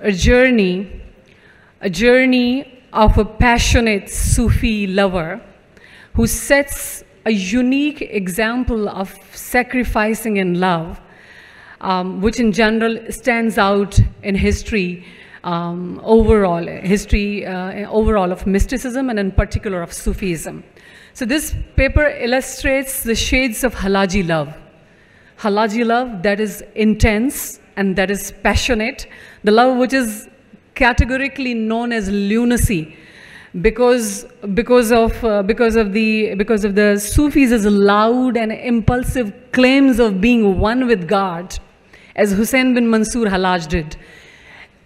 a journey, a journey of a passionate Sufi lover who sets a unique example of sacrificing in love, um, which in general stands out in history um, overall, history uh, overall of mysticism and in particular of Sufism. So this paper illustrates the shades of Halaji love. Halaji love that is intense and that is passionate, the love which is categorically known as lunacy because because of uh, because of the because of the Sufis' loud and impulsive claims of being one with God, as Hussein bin Mansur Halaj did.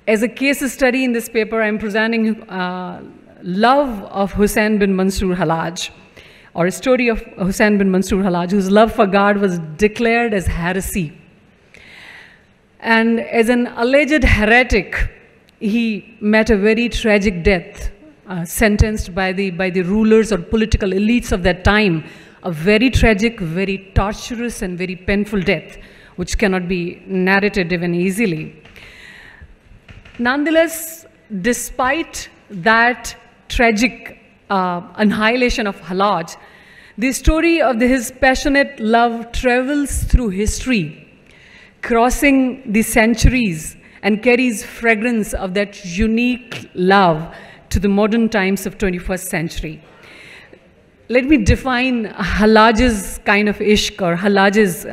As a case study in this paper, I'm presenting uh, love of Hussein bin Mansur Halaj, or a story of Hussein bin Mansur Halaj, whose love for God was declared as heresy. And as an alleged heretic, he met a very tragic death, uh, sentenced by the, by the rulers or political elites of that time. A very tragic, very torturous, and very painful death, which cannot be narrated even easily. Nonetheless, despite that tragic uh, annihilation of Halaj, the story of his passionate love travels through history, crossing the centuries and carries fragrance of that unique love to the modern times of 21st century. Let me define Halaj's kind of ishq or Halaj's uh,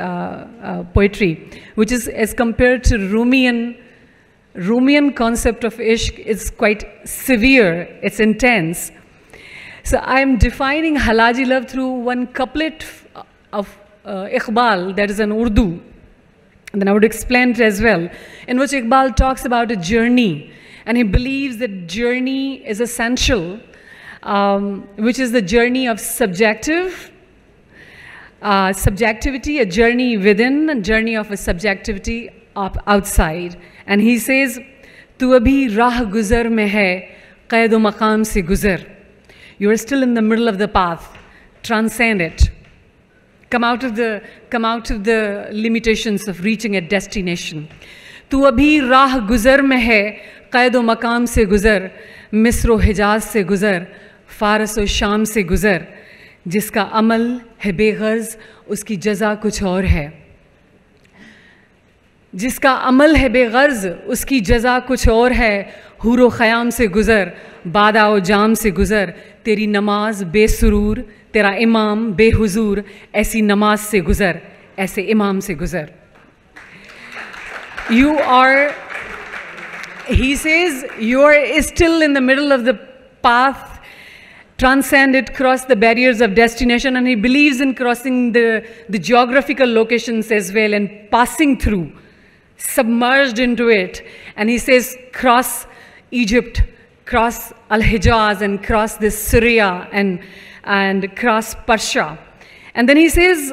uh, poetry, which is as compared to Rumian Rumian concept of ishq is quite severe, it's intense. So I'm defining Halaji love through one couplet of uh, Iqbal, that is an Urdu. And then I would explain it as well, in which Iqbal talks about a journey. And he believes that journey is essential, um, which is the journey of subjective, uh, subjectivity, a journey within, a journey of a subjectivity up outside. And he says, Tu abhi rah guzar mein hai, qaid maqam se guzar. You are still in the middle of the path. Transcend it. Come out of the, come out of the limitations of reaching a destination. Tu abhi rah guzar mein hai, qaid maqam se guzar. मिस्र हिजाज से गुज़र फ़ारस व शाम से गुज़र जिसका अमल है बेगर्ज उसकी जज़ा कुछ और है जिसका अमल है बेगर्ज उसकी जज़ा कुछ और है हूर ख़याम से गुज़र बादा व जाम से गुज़र तेरी नमाज़ बेसरूर तेरा इमाम बेहुजूर ऐसी नमाज से गुज़र ऐसे इमाम से गुज़र you are he says you are still in the middle of the path transcend it cross the barriers of destination and he believes in crossing the, the geographical locations as well and passing through submerged into it. And he says, cross Egypt, cross Al Hijaz, and cross this Syria, and, and cross Persia. And then he says,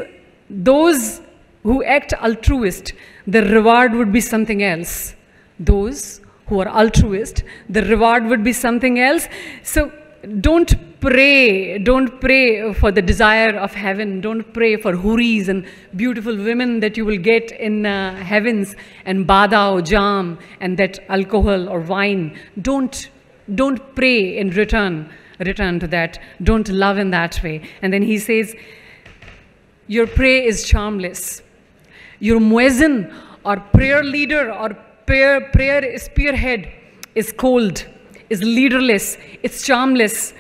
those who act altruist, the reward would be something else. Those who are altruist, the reward would be something else. So don't pray, don't pray for the desire of heaven. Don't pray for huris and beautiful women that you will get in uh, heavens and bada or jam and that alcohol or wine. Don't, don't pray in return, return to that. Don't love in that way. And then he says, your prayer is charmless. Your muezzin or prayer leader or prayer, prayer spearhead is cold, is leaderless, it's charmless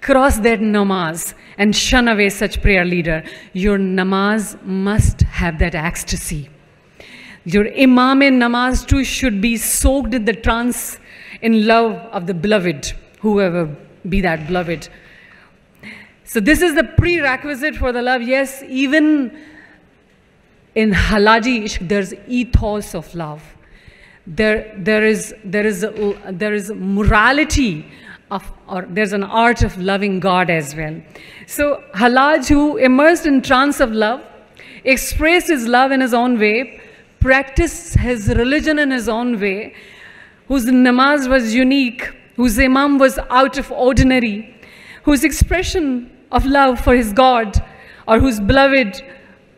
cross that namaz and shun away such prayer leader. Your namaz must have that ecstasy. Your imam in namaz too should be soaked in the trance in love of the beloved, whoever be that beloved. So this is the prerequisite for the love. Yes, even in halaji ishq, there's ethos of love. There, there, is, there, is, there is morality of, or there's an art of loving God as well. So Halaj, who immersed in trance of love, expressed his love in his own way, practiced his religion in his own way, whose namaz was unique, whose imam was out of ordinary, whose expression of love for his God or whose beloved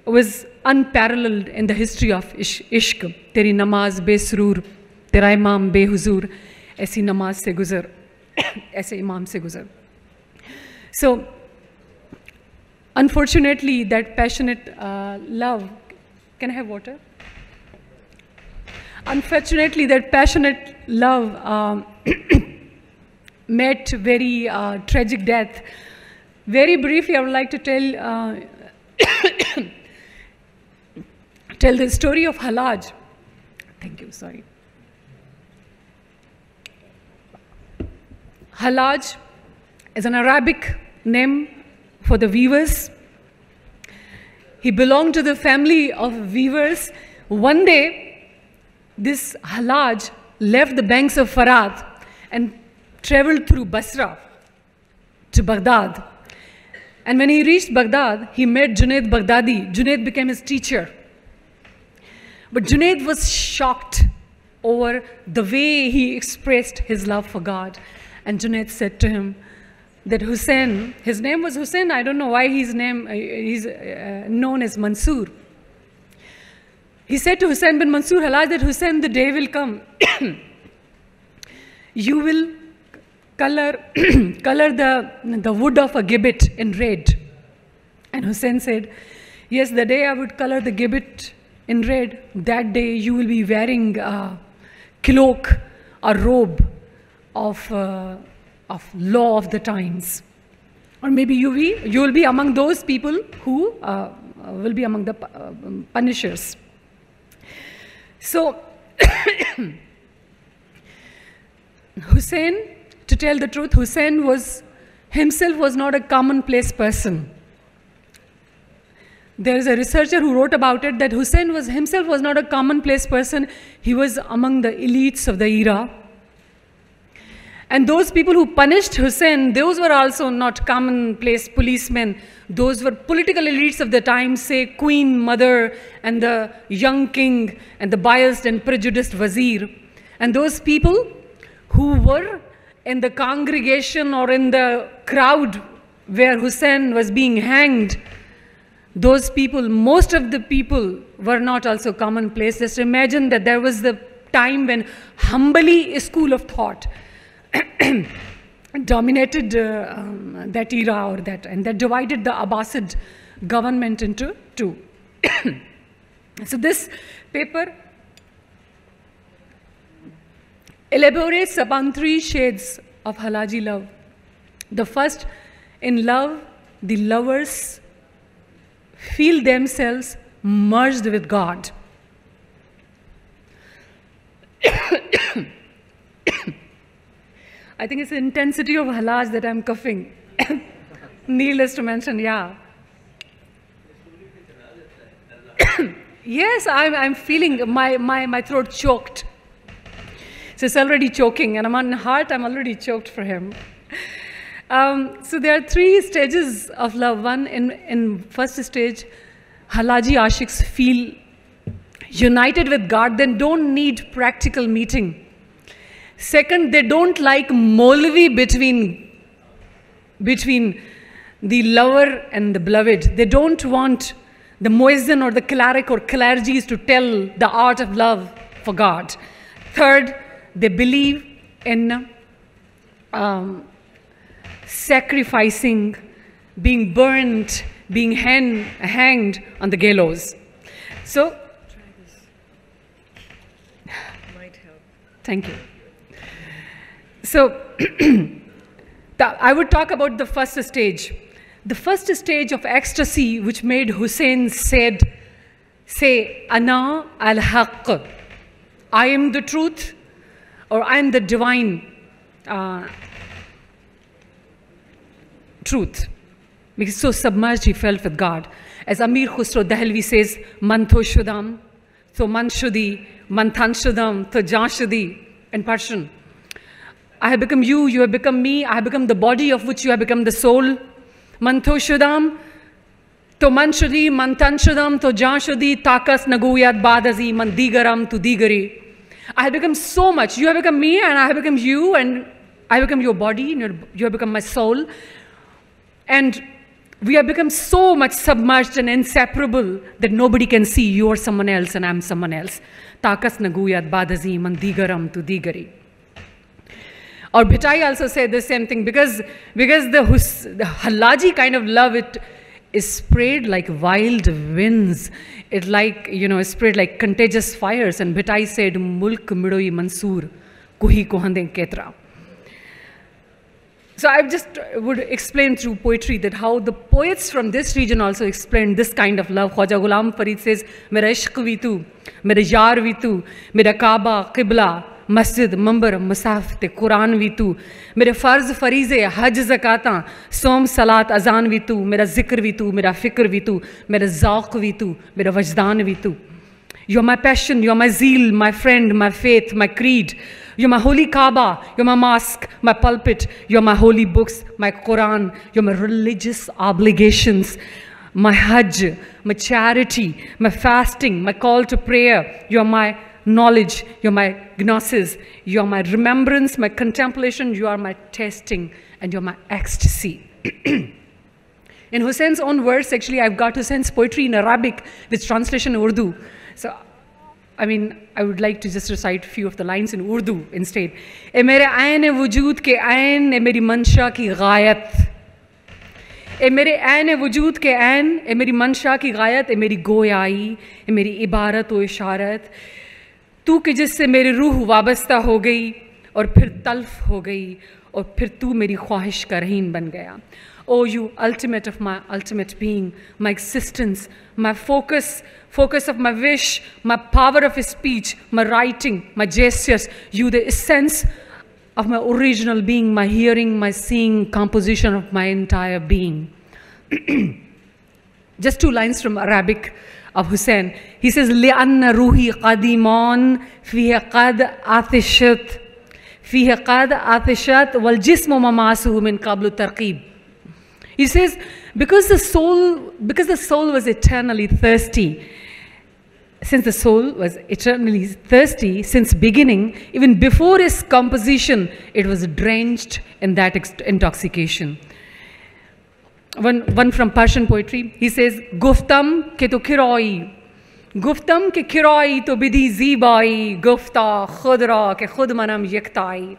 was unparalleled in the history of ish ishq. Teri namaz besrur, tera imam behuzur, aisi namaz se guzar, aise imam se guzar. So, unfortunately, that passionate uh, love, can I have water? Unfortunately, that passionate love um, met very uh, tragic death. Very briefly i would like to tell uh, tell the story of halaj. Thank you sorry. Halaj is an arabic name for the weavers. He belonged to the family of weavers. One day this halaj left the banks of farat and traveled through basra to baghdad and when he reached Baghdad, he met Junaid Baghdadi. Junaid became his teacher. But Junaid was shocked over the way he expressed his love for God. And Junaid said to him that Hussein, his name was Hussein, I don't know why his name, uh, he's uh, known as Mansur. He said to Hussein bin Mansur Halaj that Hussein, the day will come. you will color, color the, the wood of a gibbet in red. And Hussein said, Yes, the day I would color the gibbet in red, that day you will be wearing a cloak, a robe of, uh, of law of the times. Or maybe you, be, you will be among those people who uh, will be among the uh, punishers. So, Hussein tell the truth, Hussein was himself was not a commonplace person. There is a researcher who wrote about it that Hussein was himself was not a commonplace person. He was among the elites of the era. And those people who punished Hussein, those were also not commonplace policemen. Those were political elites of the time, say Queen Mother and the young king and the biased and prejudiced Wazir. And those people who were in the congregation or in the crowd where Hussein was being hanged, those people, most of the people were not also commonplace. Just imagine that there was the time when Hanbali school of thought dominated uh, um, that era or that, and that divided the Abbasid government into two. so this paper elaborates upon three shades of Halaji love. The first, in love, the lovers feel themselves merged with God. I think it's the intensity of halaj that I'm coughing. Needless to mention, yeah. yes, I'm, I'm feeling my, my, my throat choked. So it's already choking, and I'm on heart, I'm already choked for him. Um, so there are three stages of love. One, in, in first stage, Halaji Ashiks feel united with God, then don't need practical meeting. Second, they don't like Molvi between, between the lover and the beloved. They don't want the muezzin or the cleric or clergies to tell the art of love for God. Third, they believe in um, sacrificing, being burnt, being hang, hanged on the gallows. So, thank you. So, I would talk about the first stage. The first stage of ecstasy, which made Hussein said, say, Ana al-Haqq. I am the truth, or I am the divine uh, truth. Because so submerged he felt with God. As Amir Khusro Dahlvi says, Mantho Shudam, so Manshudi, Manthan Shudam, to Janshudi, in Persian. I have become you, you have become me, I have become the body of which you have become the soul. Mantho Shudam, to Manshudi, Mantan Shudam, to Janshudi, Takas Naguyat Badazi, Mandigaram, to Digari. I have become so much. You have become me, and I have become you, and I have become your body, and you have become my soul. And we have become so much submerged and inseparable that nobody can see you're someone else and I'm someone else. Takas naguyat badazi mandigaram tu digari. Or Bhitai also said the same thing because, because the, hus, the Halaji kind of love, it is sprayed like wild winds. It like, you know, spread like contagious fires. And Bhitai said, Mulk midoi Mansur, kuhi kohande ketra. So I just uh, would explain through poetry that how the poets from this region also explained this kind of love. Khwaja Ghulam Farid says, Mera ishq tu, mera yar vi tu, mera Kaaba, Qibla, मस्जिद, मंबर मुसाफत कुरान भी तू। मेरे फ़र्ज़ फरीज़े, हज, जकत, सोम, सलात, अजान भी तू। मेरा ज़िक्र भी तू, मेरा फ़िक्र भी तू, मेरा ज़ौक़ भी तू, मेरा वजदान भी तू। You my passion you my zeal my friend my faith my creed you my holy Kaaba you my mosque my pulpit you my holy books my Quran you my religious obligations my Hajj my charity my fasting my call to prayer you are knowledge, you're my gnosis, you're my remembrance, my contemplation, you are my testing, and you're my ecstasy. in Hussein's own words, actually, I've got Hussein's poetry in Arabic with translation in Urdu. So, I mean, I would like to just recite a few of the lines in Urdu instead. ए मेरे आन वजूद के आन ए मेरी मंशा की गायत ए मेरे आन वजूद के आन ए मेरी मंशा की गायत ए मेरी गोयाई ए मेरी इबारत व इशारत तू कि जिससे मेरी रूह वाबस्ता हो गई और फिर तल्फ हो गई और फिर तू मेरी ख्वाहिश का रहीन बन गया O you ultimate of my ultimate being my existence my focus focus of my wish, my power of speech, my writing, my gestures, you the essence of my original being, my hearing, my seeing, composition of my entire being. Just two lines from Arabic of Hussein. He says, لأن روحي قديمان فيه قد عطشت فيه قد عطشت والجسم مماسه من قبل الترقيب. He says, because the soul, because the soul was eternally thirsty, since the soul was eternally thirsty since beginning, even before his composition, it was drenched in that intoxication. One, one from Persian poetry, he says, Guftam ke to kiroi, Guftam ke kiroi to bidi zibai, gufta khudra ke khud manam yektai.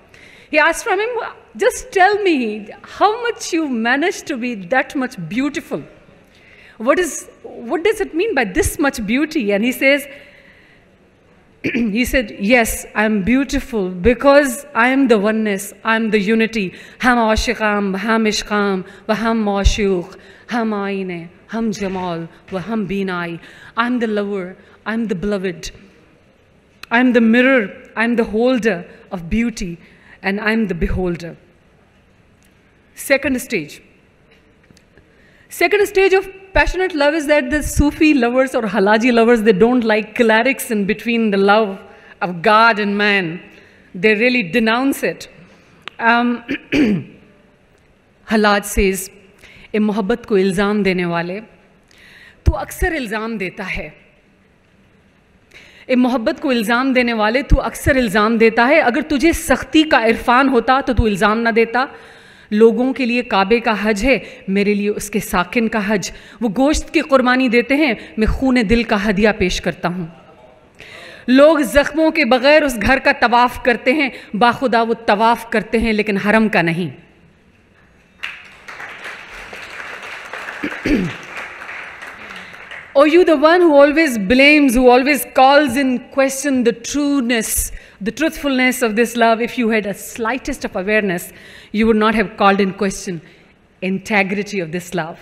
He asked from him, just tell me how much you managed to be that much beautiful. What, is, what does it mean by this much beauty? And he says, he said, Yes, I'm beautiful because I am the oneness, I'm the unity. Ham ashiqam, ham ishqam, wa ham mashuk, ham aine, ham jamal, wa ham binai. I'm the lover, I'm the beloved. I'm the mirror, I'm the holder of beauty, and I'm the beholder. Second stage. Second stage of passionate love is that the Sufi lovers or Halaji lovers, they don't like clerics in between the love of God and man. They really denounce it. Um, Halaj says, ए मोहब्बत को इल्ज़ाम देने वाले तू अक्सर इल्ज़ाम देता है ए मोहब्बत को इल्ज़ाम देने वाले तू अक्सर इल्ज़ाम देता है अगर तुझे सख्ती का इरफान होता तो तू इल्ज़ाम ना देता लोगों के लिए काबे का हज है, मेरे लिए उसके साकिन का हज। वो गोश्त की कुर्बानी देते हैं, मैं खून दिल का हदिया पेश करता हूँ। लोग ज़ख्मों के बगैर उस घर का तवाफ़ करते हैं, बाखुदा वो तवाफ़ करते हैं, लेकिन हरम का नहीं। Or you the one who always blames, who always calls in question the trueness, the truthfulness of this love. If you had a slightest of awareness, you would not have called in question integrity of this love.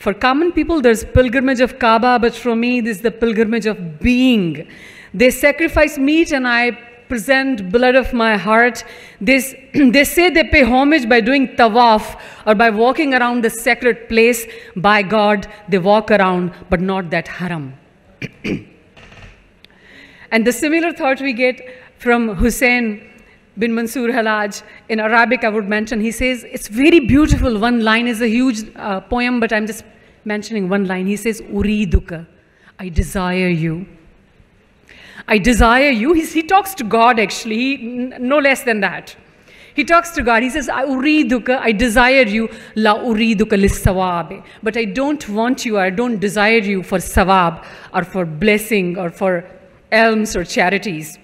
For common people, there's pilgrimage of Kaaba, but for me, this is the pilgrimage of being. They sacrifice meat and I present blood of my heart. They, they say they pay homage by doing tawaf or by walking around the sacred place. By God, they walk around, but not that haram. and the similar thought we get from Hussein bin Mansur Halaj. In Arabic, I would mention, he says, it's very beautiful. One line is a huge uh, poem, but I'm just mentioning one line. He says, Uriduka, I desire you. I desire you. He, he talks to God actually, he, no less than that. He talks to God. He says, I uriduka, I desire you. La uriduka. But I don't want you, I don't desire you for sawab or for blessing or for alms or charities.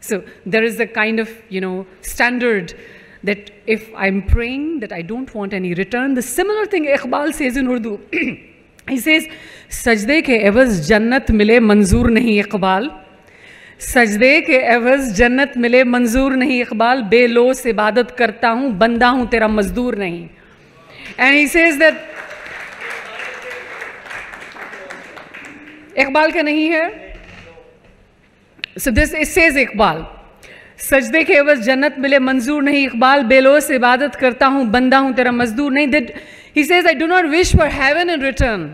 So there is a kind of, you know, standard that if I'm praying that I don't want any return. The similar thing Iqbal says in Urdu. he says, Sajde ke evas jannat mile manzoor nahi Iqbal. सजदे के एवज जन्नत मिले, मंजूर नहीं Iqbal bellows इबादत करता हूँ, बंदा हूँ, तेरा मजदूर नहीं। And he says that Iqbal का नहीं है। सो दिस सेज इकबाल, सजदे के एवज जन्नत मिले, मंजूर नहीं इकबाल बेलोस इबादत करता हूँ, बंदा हूँ, तेरा मजदूर नहीं। That he says I do not wish for heaven in return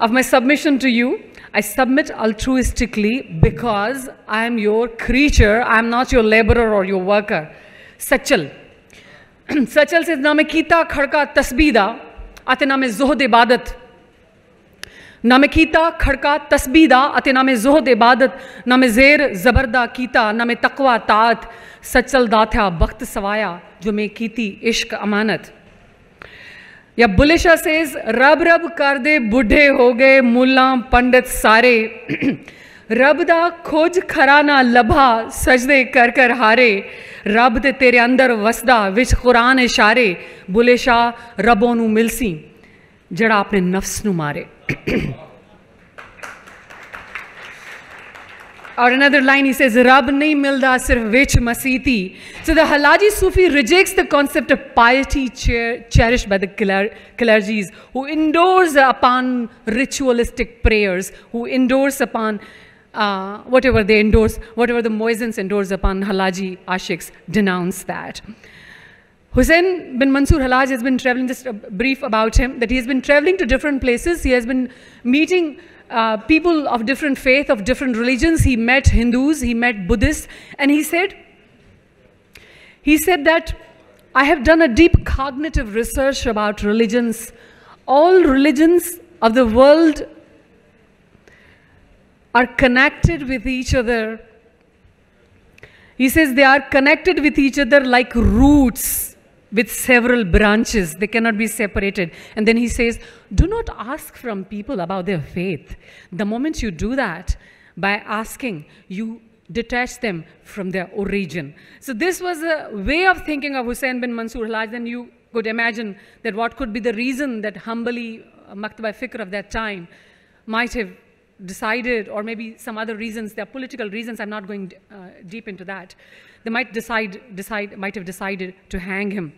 of my submission to you. I submit altruistically because I am your creature, I am not your laborer or your worker. Sachal. Sachal says, Name kita kharka tasbida, ate name zuhd badat. Name kita kharka tasbida ate name जोहद इबादत नामे जेर जबरदा कीता नामे तकवा तात सचल दाथा बख्त सवाया जो मैं कीती इश्क अमानत या बुलिशा सेज रब रब कर दे बुढ़े हो गए मुला पंडित सारे रब दा खोज खरा ना लभा सजदे कर कर हारे रब ते तेरे अंदर वसदा विच कुरान इशारे बुले शाह रबों ਨੂੰ ਮਿਲਸੀ ਜਿਹੜਾ ਆਪਣੇ ਨਫਸ ਨੂੰ ਮਾਰੇ Or another line, he says, Rab nahi milda sirf vich masiti. So the Halaji Sufi rejects the concept of piety cher cherished by the clergies, who endorse upon ritualistic prayers, who endorse upon uh, whatever they endorse, whatever the muezzins endorse upon Halaji ashiks, denounce that. Hussein bin Mansur Halaj has been traveling, just a brief about him, that he has been traveling to different places. He has been meeting uh, people of different faith, of different religions. He met Hindus, he met Buddhists, and he said, he said that I have done a deep cognitive research about religions. All religions of the world are connected with each other. He says they are connected with each other like roots with several branches. They cannot be separated. And then he says, do not ask from people about their faith. The moment you do that, by asking, you detach them from their origin. So this was a way of thinking of Hussein bin Mansur Halaj. Then you could imagine that what could be the reason that Hanbali uh, Maktaba Fikr of that time might have decided, or maybe some other reasons, there are political reasons, I'm not going uh, deep into that. They might decide, decide, might have decided to hang him.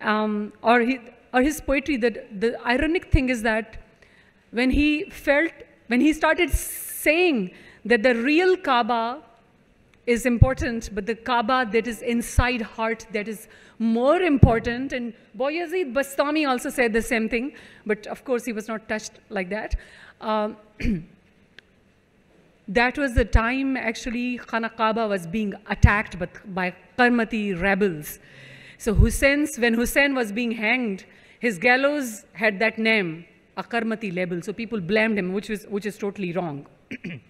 Um, or, he, or his poetry, that the ironic thing is that when he felt, when he started saying that the real Kaaba is important, but the Kaaba that is inside heart that is more important. And Bayazid Bastami also said the same thing, but of course he was not touched like that. Um, that was the time actually Khana Kaaba was being attacked by, Karmati rebels. So Hussein's, when Hussein was being hanged, his gallows had that name, a Karmati label. So people blamed him, which, was, which is totally wrong.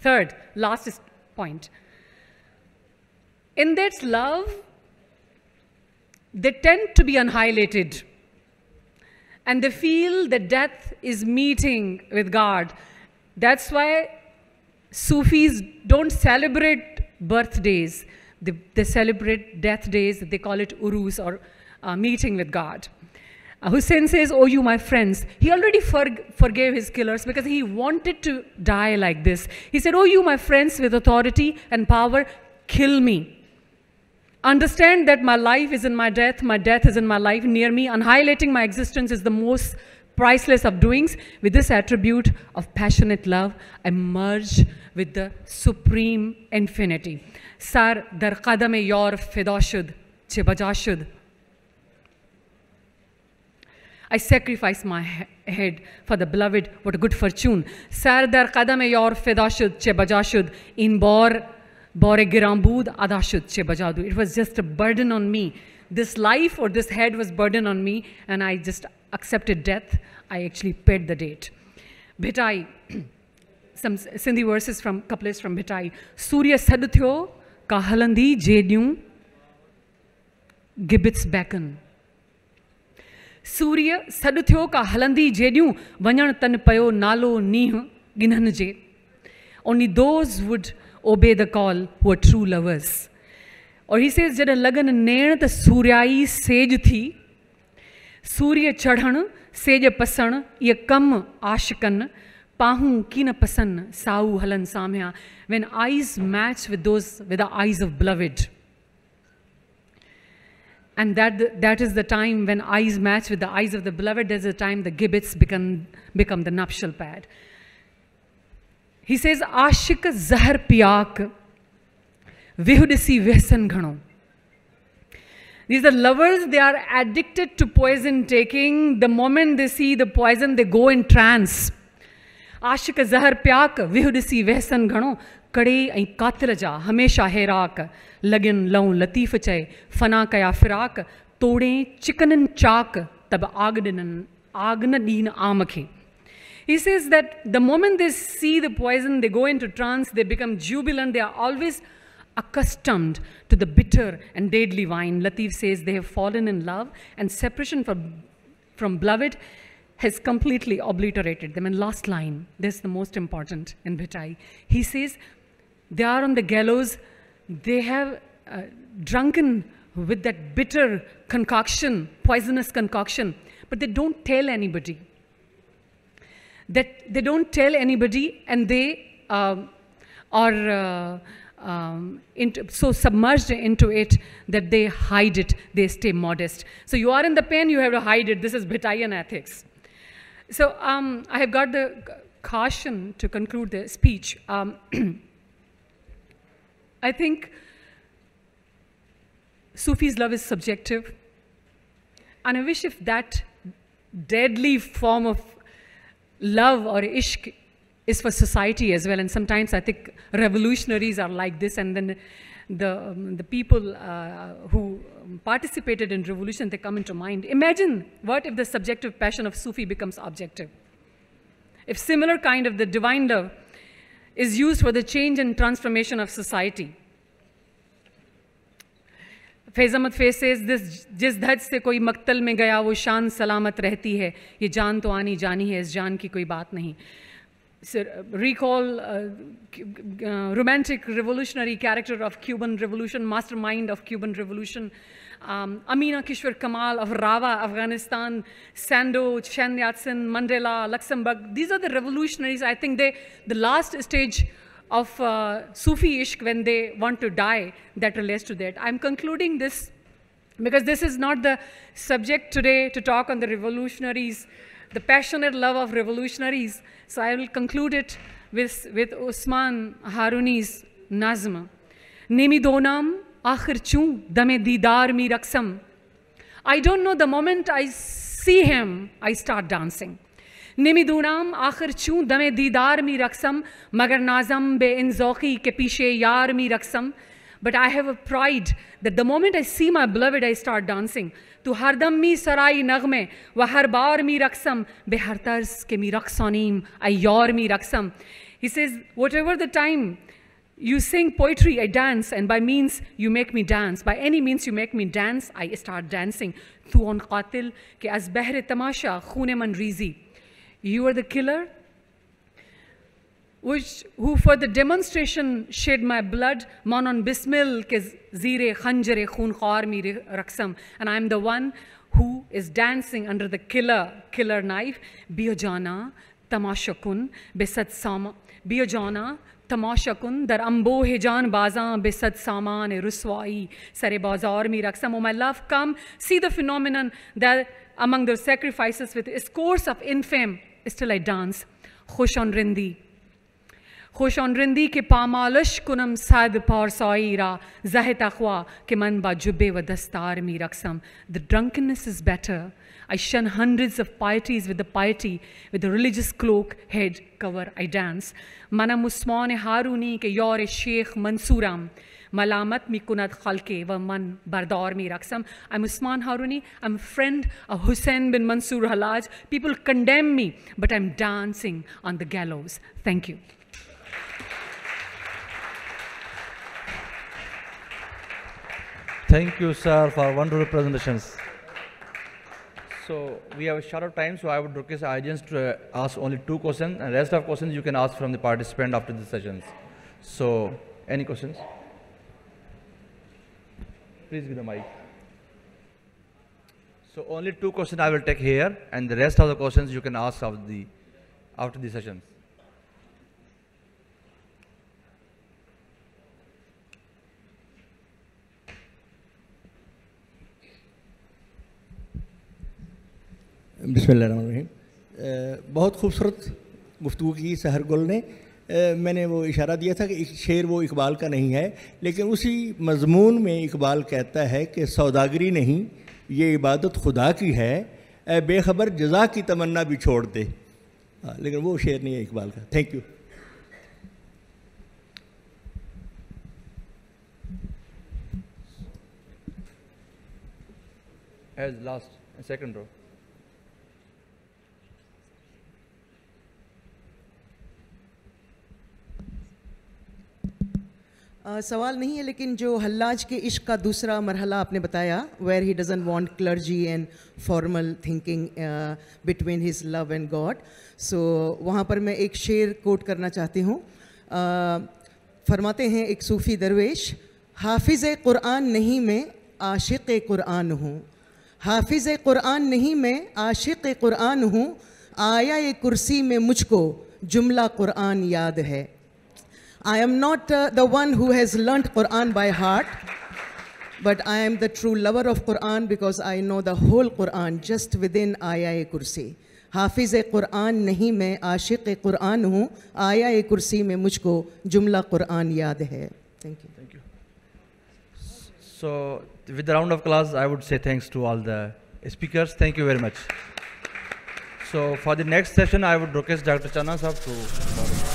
Third, last point. In that love, they tend to be unhighlighted. And they feel that death is meeting with God. That's why Sufis don't celebrate birthdays. They, they celebrate death days. They call it urus or uh, meeting with God. Uh, Hussein says, Oh, you, my friends. He already for forgave his killers because he wanted to die like this. He said, Oh, you, my friends, with authority and power, kill me. Understand that my life is in my death, my death is in my life near me. Annihilating my existence is the most priceless of doings. With this attribute of passionate love, I merge with the supreme infinity. Sar dar qadam yor fidashud chibajashud. I sacrifice my head for the beloved. What a good fortune. Sar dar qadam yor fidashud chibajashud. In bor bore girambud adashud chibajadu. It was just a burden on me. This life or this head was burden on me, and I just accepted death. I actually paid the date. Bhitai, some Sindhi verses from couplets from Bhitai. Surya sadthyo kahalandi jedyu gibbets beckon. सूर्य सॾु थियो का हलंदी जेॾियूं वञण तन पियो नालो नींहुं गिन्हनि जे only those would obey the call हुअ true lovers और ही says जॾहिं लॻनि नेण त सूर्याई सेज थी सूर्य चढ़णु सेज पसणु इहे कम आशिकनि पाहूं की न पसंदि साऊ हलनि साम्हिया when eyes match with those with the eyes of beloved And that, that is the time when eyes match with the eyes of the beloved, there's the time the gibbets become, become the nuptial pad. He says, Ashik zahar piyak, vihudisi vehsan ghano. These are lovers, they are addicted to poison taking. The moment they see the poison, they go in trance. Ashik zahar piyak, vihudisi vehsan ghano. कड़े ऐं कातिल जा हमेशह हैराक लॻनि लऊं लतीफ़ चए फना कया फिराक तोड़े चिकननि चाक तब आग ॾिननि आग न ॾीन आम खे He says that the moment they see the poison, they go into trance, they become jubilant, they are always accustomed to the bitter and deadly wine. Latif says they have fallen in love, and separation from, from beloved has completely obliterated them. And last line, this is the most important in Bhitai. He says, they are on the gallows. They have uh, drunken with that bitter concoction, poisonous concoction, but they don't tell anybody. That they don't tell anybody, and they uh, are uh, um, into, so submerged into it that they hide it. They stay modest. So you are in the pen, you have to hide it. This is Bhitayan ethics. So um, I have got the caution to conclude the speech. Um, I think Sufi's love is subjective. And I wish if that deadly form of love or ishq is for society as well. And sometimes I think revolutionaries are like this, and then the, um, the people uh, who participated in revolution, they come into mind. Imagine what if the subjective passion of Sufi becomes objective? If similar kind of the divine love is used for the change and transformation of society. Faiz Ahmad Faiz says this जिस धज से कोई मकतल में गया वो शान सलामत रहती है ये जान तो आनी जानी है इस जान की कोई बात नहीं Recall uh, uh, romantic revolutionary character of Cuban revolution, mastermind of Cuban revolution, um, Amina Kishwar Kamal of Rawa, Afghanistan, Sando, Sun Yat-sen, Mandela, Luxemburg. These are the revolutionaries. I think they, the last stage of uh, Sufi ishq when they want to die that relates to that. I'm concluding this because this is not the subject today to talk on the revolutionaries the passionate love of revolutionaries. So I will conclude it with, with Usman Haruni's Nazm. Nemi donam akhir chu dame didar mi raksam. I don't know, the moment I see him, I start dancing. Nemi dunam akhir chu dame didar mi raksam, magar nazam be inzoki ke pishe yar mi raksam. but I have a pride that the moment I see my beloved, I start dancing. To hardam mi sarai nagme, wahar baar mi raksam, tars ke mi raksonim, ayor mi raksam. He says, whatever the time you sing poetry, I dance, and by means you make me dance. By any means you make me dance, I start dancing. Tu on qatil ke az behre tamasha khune man rizi. You are the killer, which, who for the demonstration shed my blood, manon bismil ke zire khanjare khun khar mi raksam. And I am the one who is dancing under the killer, killer knife. Biojana, tamashakun, besat sama. Biojana, तमाशकुन दर अम्बो हिजान बाजा बेसद सामान रुसवाई सरे बाजार mi raksam. Oh my love, come see the phenomenon that among the sacrifices with its course of infame, still I dance. Khush on rindi. خوشان رندی که پامالش کنم صد پارسایی را زه تخوا که من با جبه و دستار می رقصم. The drunkenness is better. I shun hundreds of pieties with the piety, with the religious cloak, head cover, I dance. Mana musman haruni ke yor sheikh Mansuram. Malamat mi kunat khalke wa man bardar mi raksam. I'm Usman Haruni. I'm a friend of Hussein bin Mansur Halaj. People condemn me, but I'm dancing on the gallows. Thank you. Thank you, sir, for wonderful presentations. So we have a short of time, so I would request audience to uh, ask only two questions, and rest of questions you can ask from the participant after the sessions. So, any questions? Please give the mic. So only two questions I will take here, and the rest of the questions you can ask after the after the sessions. अ, बहुत खूबसूरत गुफ्तु की सहर गुल ने। अ, मैंने वो इशारा दिया था कि शेर वो इकबाल का नहीं है लेकिन उसी मजमून में इकबाल कहता है कि सौदागरी नहीं ये इबादत खुदा की है। ए बेखबर जजा की तमन्ना भी छोड़ दे। हाँ, लेकिन वो शेर नहीं है इकबाल का। Thank you As last, second row. सवाल नहीं है लेकिन जो हल्लाज के इश्क का दूसरा मरहला आपने बताया where he doesn't want clergy and formal thinking between his love and God so वहाँ पर मैं एक शेर कोट करना चाहती हूँ। अ, फरमाते हैं एक सूफ़ी दरवेश हाफिज़ कुरान नहीं मैं आशिक कुरान हूँ। हाफिज़ कुरान नहीं मैं आशिक कुरान हूँ। आया ये कुर्सी में मुझको जुमला कुरान याद है। I am not uh, the one who has learnt Quran by heart, but I am the true lover of Quran because I know the whole Quran just within Ayah Kursi. हाफिज़ कुरान नहीं मैं आशिक कुरान हूँ आया कुर्सी में मुझको जुमला कुरान याद है thank you thank you so with round of class I would say thanks to all the speakers thank you very much so for the next session I would request doctor Channa साहब to